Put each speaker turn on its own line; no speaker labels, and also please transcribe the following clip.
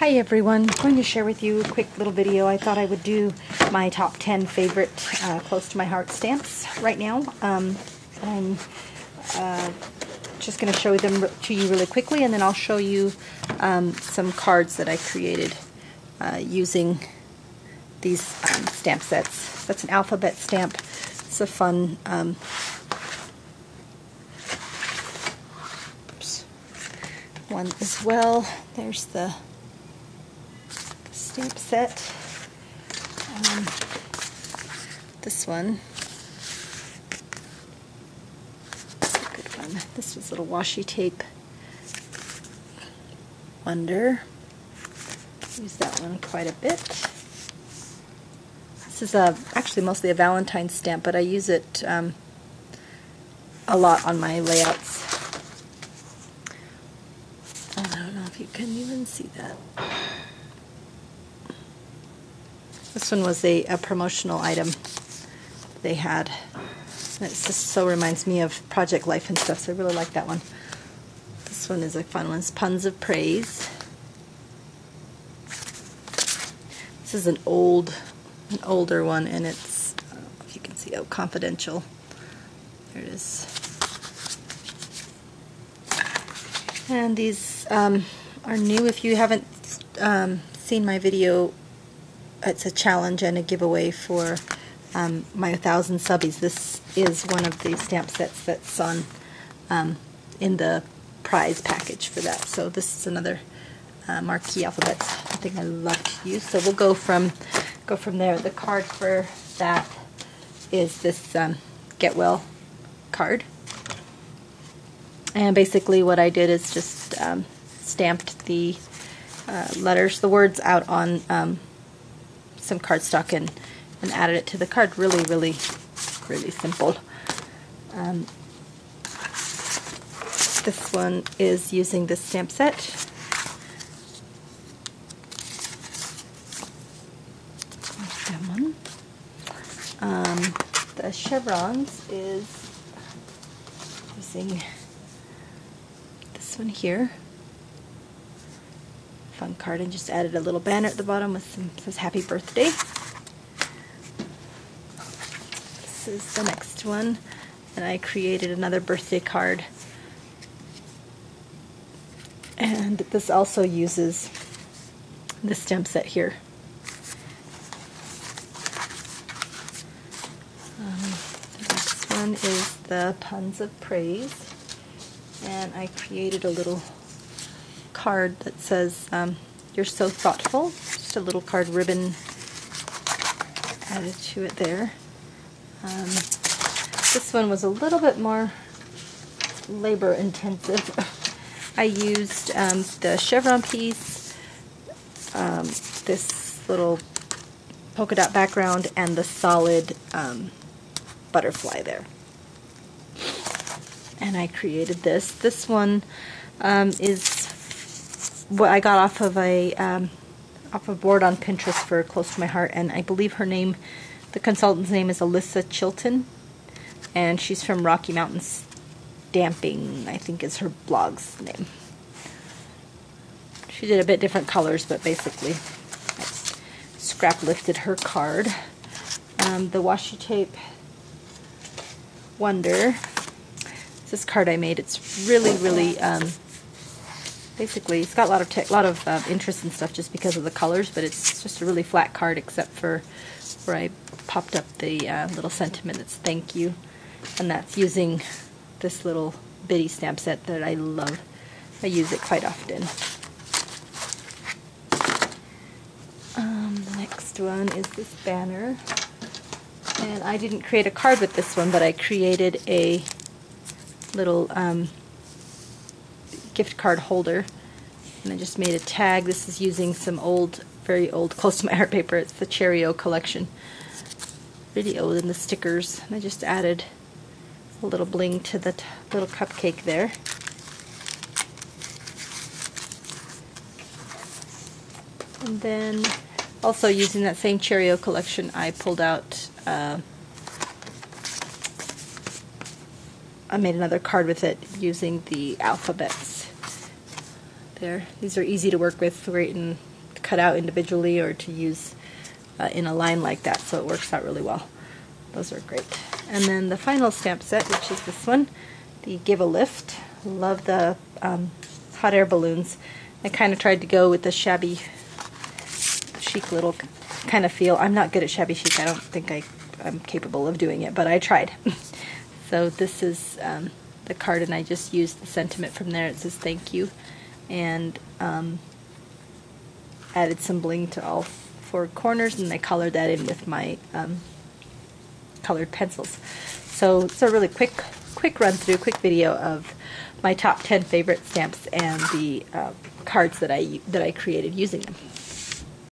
Hi everyone, I'm going to share with you a quick little video. I thought I would do my top 10 favorite uh, close to my heart stamps right now. Um, I'm uh, just going to show them to you really quickly and then I'll show you um, some cards that I created uh, using these um, stamp sets. That's an alphabet stamp. It's a fun um, one as well. There's the stamp set. Um, this one. good one. This was a little washi tape. Wonder. Use that one quite a bit. This is a, actually mostly a Valentine stamp, but I use it um, a lot on my layouts. I don't know if you can even see that. This one was a, a promotional item they had. It just so reminds me of Project Life and stuff, so I really like that one. This one is a fun one. It's Puns of Praise. This is an old, an older one, and it's, I don't know if you can see, oh, confidential. There it is. And these um, are new. If you haven't um, seen my video it's a challenge and a giveaway for um, my 1,000 subbies. This is one of the stamp sets that's on um, in the prize package for that. So this is another uh, marquee alphabet I think I love to use. So we'll go from go from there. The card for that is this um, Get Well card. And basically what I did is just um, stamped the uh, letters, the words out on um, some cardstock and, and added it to the card. Really, really, really simple. Um, this one is using the stamp set. That one. Um, the chevrons is using this one here fun card and just added a little banner at the bottom with some says happy birthday. This is the next one and I created another birthday card and this also uses the stamp set here. Um, the next one is the Puns of Praise and I created a little card that says, um, You're so thoughtful. Just a little card ribbon added to it there. Um, this one was a little bit more labor intensive. I used um, the chevron piece, um, this little polka dot background, and the solid um, butterfly there. And I created this. This one um, is what I got off of a um, off a board on Pinterest for close to my heart, and I believe her name, the consultant's name is Alyssa Chilton, and she's from Rocky Mountain Stamping. I think is her blog's name. She did a bit different colors, but basically, I scrap lifted her card. Um, the washi tape Wonder. This card I made. It's really, really um, basically it's got a lot of lot of uh, interest and stuff just because of the colors, but it's just a really flat card except for where I popped up the uh, little sentiment that's thank you, and that's using this little bitty stamp set that I love. I use it quite often. Um, the next one is this banner. And I didn't create a card with this one, but I created a little um, gift card holder. And I just made a tag. This is using some old, very old, close to my heart paper. It's the Cheerio collection. Really and the stickers. And I just added a little bling to the little cupcake there. And then also using that same Cheerio collection, I pulled out uh, I made another card with it using the alphabets there. These are easy to work with, great in cut out individually or to use uh, in a line like that, so it works out really well. Those are great. And then the final stamp set, which is this one, the Give a Lift. Love the um, hot air balloons. I kind of tried to go with the shabby chic little kind of feel. I'm not good at shabby chic. I don't think I, I'm capable of doing it, but I tried. so this is um, the card, and I just used the sentiment from there. It says thank you, and um, added some bling to all four corners, and I colored that in with my um, colored pencils. So it's a really quick, quick run through, quick video of my top 10 favorite stamps and the uh, cards that I that I created using them.